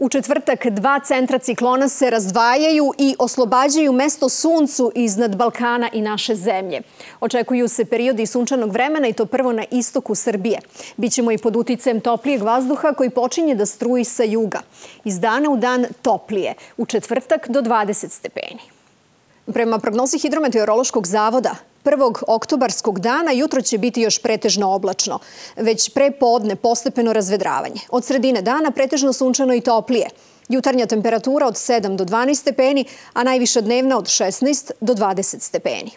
U četvrtak dva centra ciklona se razdvajaju i oslobađaju mesto suncu iznad Balkana i naše zemlje. Očekuju se periodi sunčanog vremena i to prvo na istoku Srbije. Bićemo i pod uticajem toplijeg vazduha koji počinje da struji sa juga. Iz dana u dan toplije, u četvrtak do 20 stepeni. Prema prognozi Hidrometeorološkog zavoda, 1. oktobarskog dana jutro će biti još pretežno oblačno. Već pre podne postepeno razvedravanje. Od sredine dana pretežno sunčano i toplije. Jutarnja temperatura od 7 do 12 stepeni, a najviša dnevna od 16 do 20 stepeni.